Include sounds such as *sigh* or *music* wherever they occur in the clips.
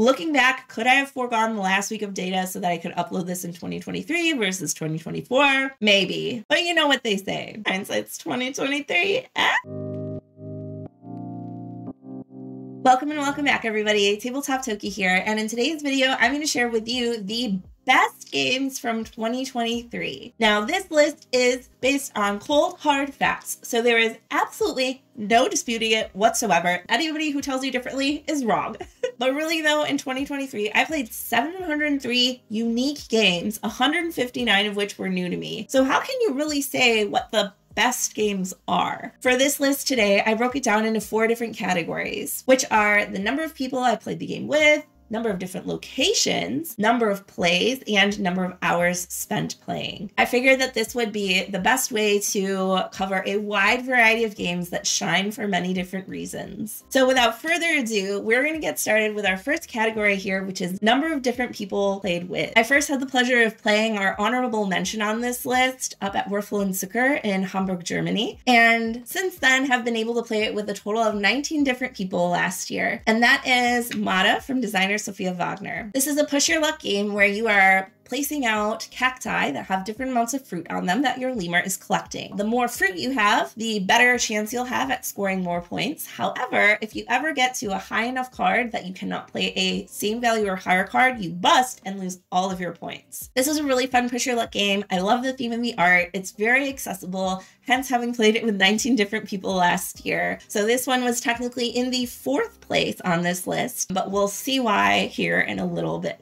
Looking back, could I have foregone the last week of data so that I could upload this in 2023 versus 2024? Maybe. But you know what they say. Hindsight's 2023. Eh? Welcome and welcome back, everybody. Tabletop Tokki here, and in today's video, I'm going to share with you the best games from 2023. Now, this list is based on cold, hard facts, so there is absolutely no disputing it whatsoever. Anybody who tells you differently is wrong. *laughs* but really, though, in 2023, I played 703 unique games, 159 of which were new to me. So, how can you really say what the best games are. For this list today, I broke it down into four different categories, which are the number of people I played the game with, number of different locations, number of plays, and number of hours spent playing. I figured that this would be the best way to cover a wide variety of games that shine for many different reasons. So without further ado, we're going to get started with our first category here, which is number of different people played with. I first had the pleasure of playing our honorable mention on this list up at Würfel in Hamburg, Germany, and since then have been able to play it with a total of 19 different people last year. And that is Mada from Designer Sophia Wagner. This is a push your luck game where you are placing out cacti that have different amounts of fruit on them that your lemur is collecting. The more fruit you have, the better chance you'll have at scoring more points. However, if you ever get to a high enough card that you cannot play a same value or higher card, you bust and lose all of your points. This is a really fun push your luck game. I love the theme and the art. It's very accessible, hence having played it with 19 different people last year. So this one was technically in the fourth place on this list, but we'll see why here in a little bit.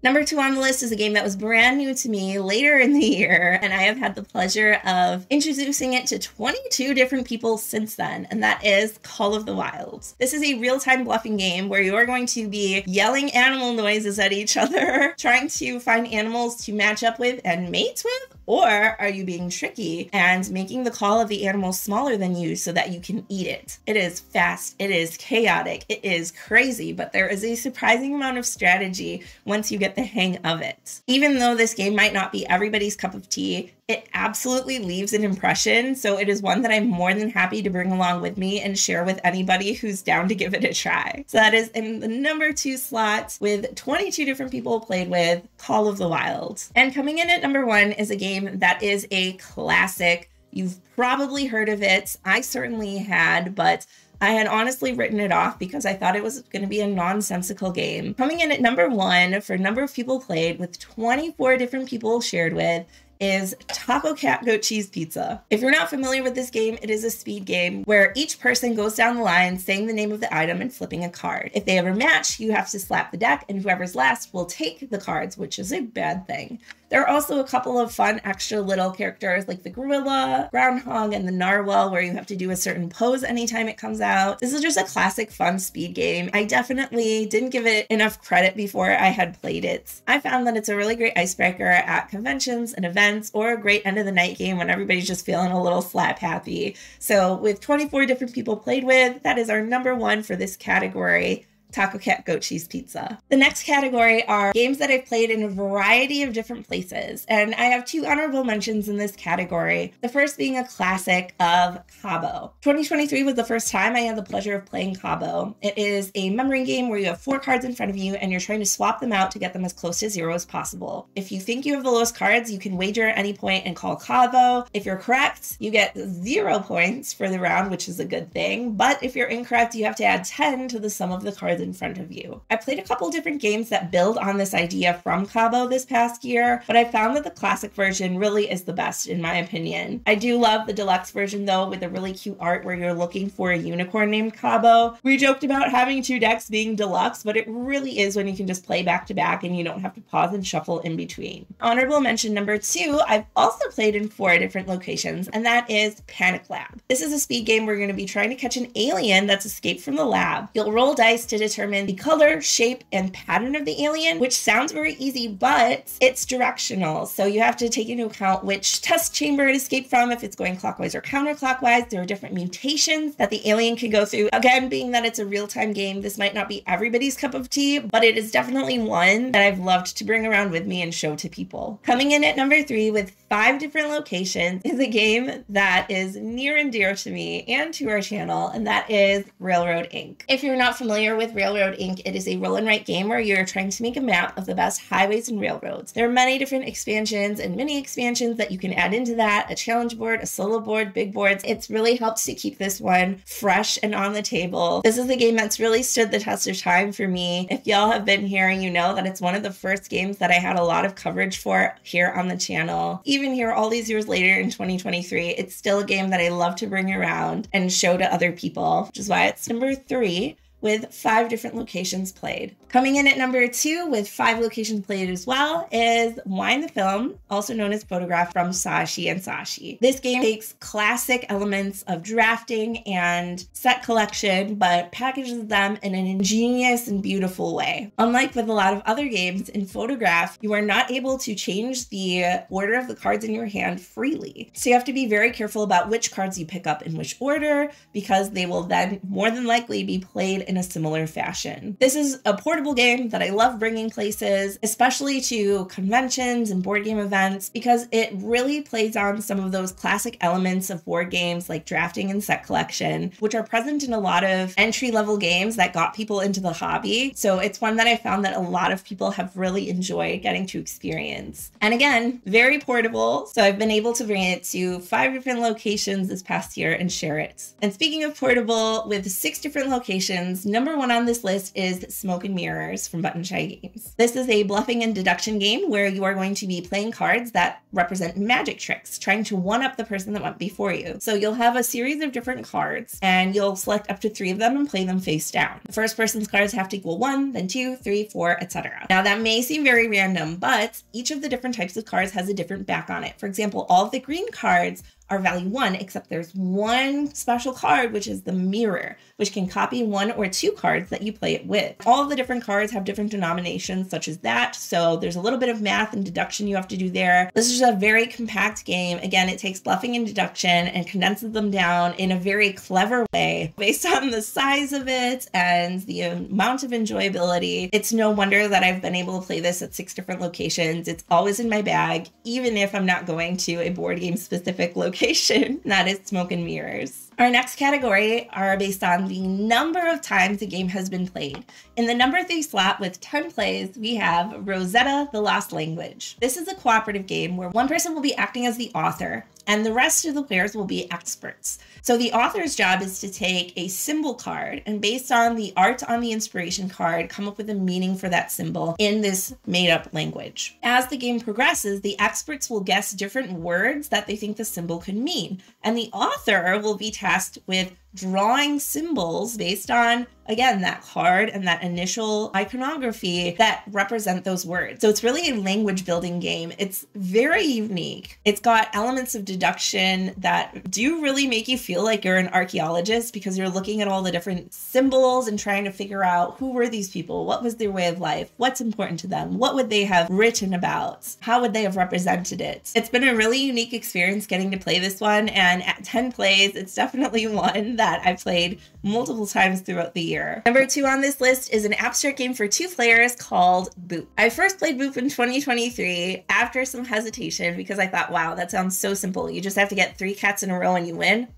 Number two on the list is a game that was brand new to me later in the year, and I have had the pleasure of introducing it to 22 different people since then, and that is Call of the Wild. This is a real time bluffing game where you are going to be yelling animal noises at each other, *laughs* trying to find animals to match up with and mate with, or are you being tricky and making the call of the animal smaller than you so that you can eat it? It is fast, it is chaotic, it is crazy, but there is a surprising amount of strategy once you get the hang of it. Even though this game might not be everybody's cup of tea, it absolutely leaves an impression. So it is one that I'm more than happy to bring along with me and share with anybody who's down to give it a try. So that is in the number two slot with 22 different people played with Call of the Wild. And coming in at number one is a game that is a classic. You've probably heard of it. I certainly had, but I had honestly written it off because I thought it was going to be a nonsensical game. Coming in at number one for number of people played with 24 different people shared with is Taco Cat Goat Cheese Pizza. If you're not familiar with this game, it is a speed game where each person goes down the line saying the name of the item and flipping a card. If they ever match, you have to slap the deck, and whoever's last will take the cards, which is a bad thing. There are also a couple of fun extra little characters like the gorilla, groundhog, and the narwhal where you have to do a certain pose anytime it comes out. This is just a classic fun speed game. I definitely didn't give it enough credit before I had played it. I found that it's a really great icebreaker at conventions and events or a great end of the night game when everybody's just feeling a little slap happy. So with 24 different people played with, that is our number one for this category. Taco Cat Goat Cheese Pizza. The next category are games that I've played in a variety of different places, and I have two honorable mentions in this category. The first being a classic of Cabo. 2023 was the first time I had the pleasure of playing Cabo. It is a memory game where you have four cards in front of you and you're trying to swap them out to get them as close to zero as possible. If you think you have the lowest cards, you can wager at any point and call Cabo. If you're correct, you get zero points for the round, which is a good thing. But if you're incorrect, you have to add 10 to the sum of the cards in front of you. I played a couple different games that build on this idea from Cabo this past year, but I found that the classic version really is the best in my opinion. I do love the deluxe version though with the really cute art where you're looking for a unicorn named Cabo. We joked about having two decks being deluxe, but it really is when you can just play back to back and you don't have to pause and shuffle in between. Honorable mention number two, I've also played in four different locations, and that is Panic Lab. This is a speed game where you're going to be trying to catch an alien that's escaped from the lab. You'll roll dice to determine the color, shape, and pattern of the alien, which sounds very easy, but it's directional. So you have to take into account which test chamber it escaped from, if it's going clockwise or counterclockwise. There are different mutations that the alien can go through. Again, being that it's a real time game, this might not be everybody's cup of tea, but it is definitely one that I've loved to bring around with me and show to people. Coming in at number three with five different locations is a game that is near and dear to me and to our channel, and that is Railroad Ink. If you're not familiar with Railroad Ink. It is a roll and write game where you're trying to make a map of the best highways and railroads. There are many different expansions and mini expansions that you can add into that a challenge board, a solo board, big boards. It's really helped to keep this one fresh and on the table. This is a game that's really stood the test of time for me. If y'all have been here, you know that it's one of the first games that I had a lot of coverage for here on the channel. Even here, all these years later in 2023, it's still a game that I love to bring around and show to other people, which is why it's number three with five different locations played. Coming in at number two with five locations played as well is Wind the Film, also known as Photograph from Saashi and Saashi. This game takes classic elements of drafting and set collection, but packages them in an ingenious and beautiful way. Unlike with a lot of other games in Photograph, you are not able to change the order of the cards in your hand freely. So you have to be very careful about which cards you pick up in which order because they will then more than likely be played in a similar fashion. This is a portable game that I love bringing places, especially to conventions and board game events, because it really plays on some of those classic elements of board games like drafting and set collection, which are present in a lot of entry level games that got people into the hobby. So it's one that I found that a lot of people have really enjoyed getting to experience. And again, very portable. So I've been able to bring it to five different locations this past year and share it. And speaking of portable, with six different locations, number one on this list is Smoke and Mirrors from Button Shy Games. This is a bluffing and deduction game where you are going to be playing cards that represent magic tricks, trying to one up the person that went before you. So you'll have a series of different cards and you'll select up to three of them and play them face down. The first person's cards have to equal one, then two, three, four, etc. Now that may seem very random, but each of the different types of cards has a different back on it. For example, all of the green cards are value one, except there's one special card, which is the mirror, which can copy one or two cards that you play it with. All the different cards have different denominations, such as that. So there's a little bit of math and deduction you have to do there. This is a very compact game. Again, it takes bluffing and deduction and condenses them down in a very clever way based on the size of it and the amount of enjoyability. It's no wonder that I've been able to play this at six different locations. It's always in my bag, even if I'm not going to a board game specific location location. *laughs* That is smoke and mirrors. Our next category are based on the number of times the game has been played. In the number three slot with 10 plays, we have Rosetta the Lost Language. This is a cooperative game where one person will be acting as the author and the rest of the players will be experts. So the author's job is to take a symbol card and based on the art on the inspiration card, come up with a meaning for that symbol in this made up language. As the game progresses, the experts will guess different words that they think the symbol could mean, and the author will be tasked with drawing symbols based on again that card and that initial iconography that represent those words. So it's really a language building game. It's very unique. It's got elements of deduction that do really make you feel like you're an archaeologist because you're looking at all the different symbols and trying to figure out who were these people what was their way of life what's important to them what would they have written about how would they have represented it. It's been a really unique experience getting to play this one and at 10 plays it's definitely *laughs* one that I've played multiple times throughout the year. Number two on this list is an abstract game for two players called Boop. I first played Boop in 2023 after some hesitation because I thought, wow, that sounds so simple. You just have to get three cats in a row and you win.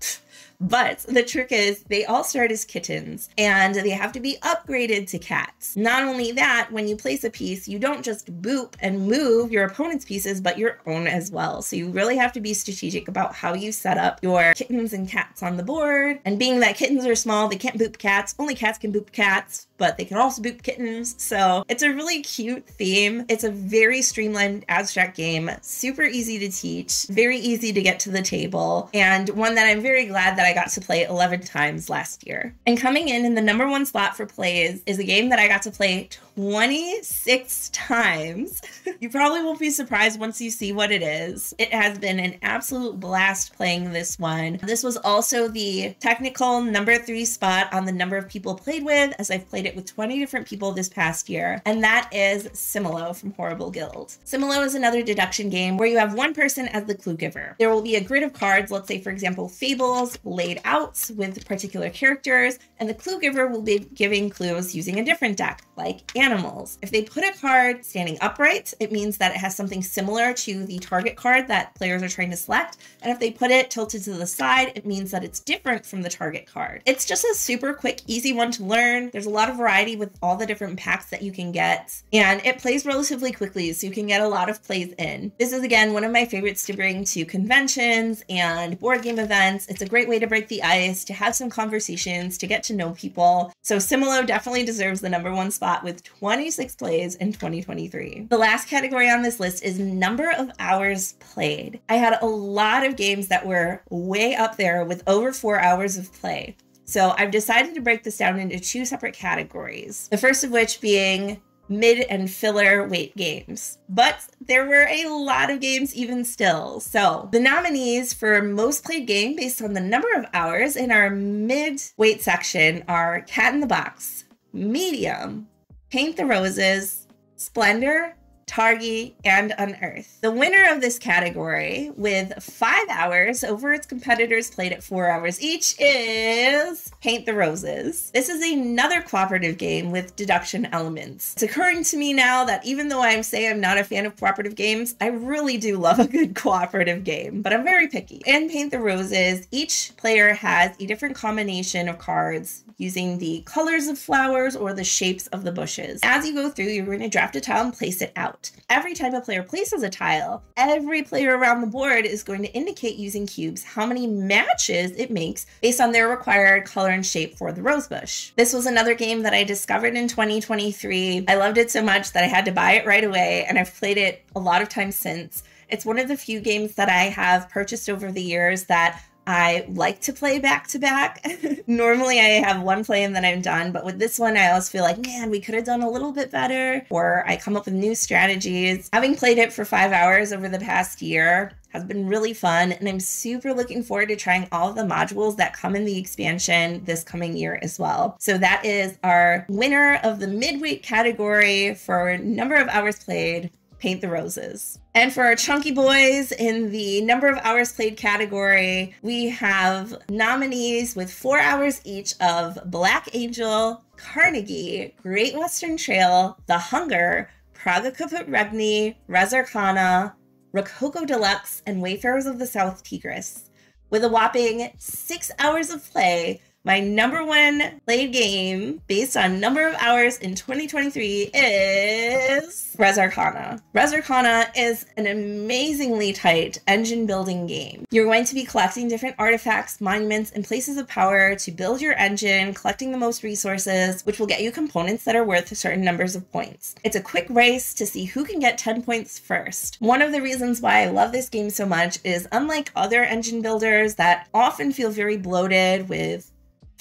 But the trick is they all start as kittens and they have to be upgraded to cats. Not only that, when you place a piece, you don't just boop and move your opponent's pieces, but your own as well. So you really have to be strategic about how you set up your kittens and cats on the board. And being that kittens are small, they can't boop cats. Only cats can boop cats but they can also boop kittens. So it's a really cute theme. It's a very streamlined abstract game, super easy to teach, very easy to get to the table, and one that I'm very glad that I got to play 11 times last year. And coming in in the number one slot for plays is a game that I got to play 26 times. *laughs* you probably won't be surprised once you see what it is. It has been an absolute blast playing this one. This was also the technical number three spot on the number of people played with, as I've played it with 20 different people this past year, and that is Similo from Horrible Guild. Similo is another deduction game where you have one person as the clue giver. There will be a grid of cards, let's say, for example, fables laid out with particular characters, and the clue giver will be giving clues using a different deck, like animals. If they put a card standing upright, it means that it has something similar to the target card that players are trying to select. And if they put it tilted to the side, it means that it's different from the target card. It's just a super quick, easy one to learn. There's a lot of variety with all the different packs that you can get, and it plays relatively quickly, so you can get a lot of plays in. This is again one of my favorites to bring to conventions and board game events. It's a great way to break the ice, to have some conversations, to get to know people. So Similo definitely deserves the number one spot with 26 plays in 2023. The last category on this list is number of hours played. I had a lot of games that were way up there with over four hours of play. So I've decided to break this down into two separate categories. The first of which being mid and filler weight games. But there were a lot of games even still. So the nominees for most played game based on the number of hours in our mid weight section are Cat in the Box, Medium, Paint the Roses, Splendor, Targi, and Unearth. The winner of this category, with five hours over its competitors played at four hours each, is Paint the Roses. This is another cooperative game with deduction elements. It's occurring to me now that even though I say I'm not a fan of cooperative games, I really do love a good *laughs* cooperative game, but I'm very picky. In Paint the Roses, each player has a different combination of cards using the colors of flowers or the shapes of the bushes. As you go through, you're going to draft a tile and place it out. Every time a player places a tile, every player around the board is going to indicate using cubes how many matches it makes based on their required color and shape for the rosebush. This was another game that I discovered in 2023. I loved it so much that I had to buy it right away, and I've played it a lot of times since. It's one of the few games that I have purchased over the years that I like to play back to back. *laughs* Normally, I have one play and then I'm done. But with this one, I always feel like, man, we could have done a little bit better. Or I come up with new strategies. Having played it for five hours over the past year has been really fun. And I'm super looking forward to trying all of the modules that come in the expansion this coming year as well. So that is our winner of the midweek category for number of hours played Paint the Roses. And for our chunky boys in the number of hours played category, we have nominees with four hours each of Black Angel, Carnegie, Great Western Trail, The Hunger, Praga Caput Regni, Res Arcana, Rococo Deluxe, and Wayfarers of the South Tigris. With a whopping six hours of play, my number one played game based on number of hours in 2023 is Res Arcana. Res Arcana is an amazingly tight engine building game. You're going to be collecting different artifacts, monuments, and places of power to build your engine, collecting the most resources, which will get you components that are worth certain numbers of points. It's a quick race to see who can get 10 points first. One of the reasons why I love this game so much is unlike other engine builders that often feel very bloated with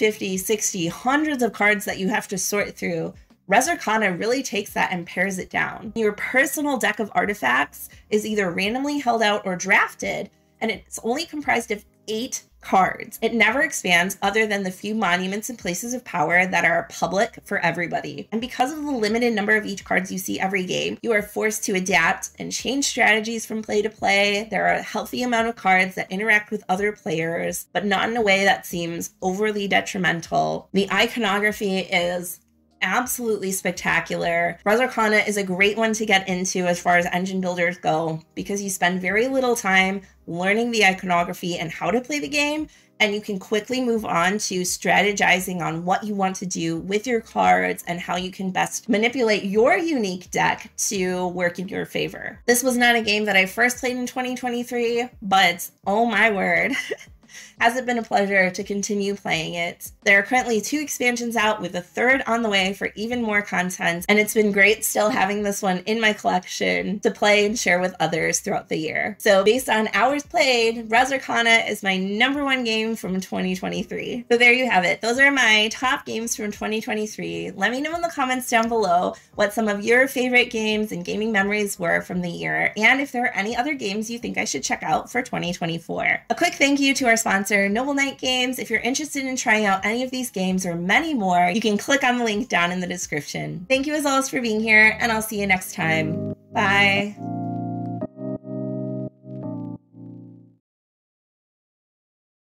50, 60, hundreds of cards that you have to sort through. Res Arcana really takes that and pares it down. Your personal deck of artifacts is either randomly held out or drafted, and it's only comprised of eight cards. It never expands other than the few monuments and places of power that are public for everybody. And because of the limited number of each cards you see every game, you are forced to adapt and change strategies from play to play. There are a healthy amount of cards that interact with other players, but not in a way that seems overly detrimental. The iconography is absolutely spectacular. Res is a great one to get into as far as engine builders go because you spend very little time learning the iconography and how to play the game and you can quickly move on to strategizing on what you want to do with your cards and how you can best manipulate your unique deck to work in your favor. This was not a game that I first played in 2023, but oh my word. *laughs* Has it been a pleasure to continue playing it? There are currently two expansions out with a third on the way for even more content, and it's been great still having this one in my collection to play and share with others throughout the year. So, based on hours played, Res Arcana is my number one game from 2023. So, there you have it. Those are my top games from 2023. Let me know in the comments down below what some of your favorite games and gaming memories were from the year, and if there are any other games you think I should check out for 2024. A quick thank you to our sponsor, Noble Knight Games. If you're interested in trying out any of these games or many more, you can click on the link down in the description. Thank you as always for being here, and I'll see you next time. Bye.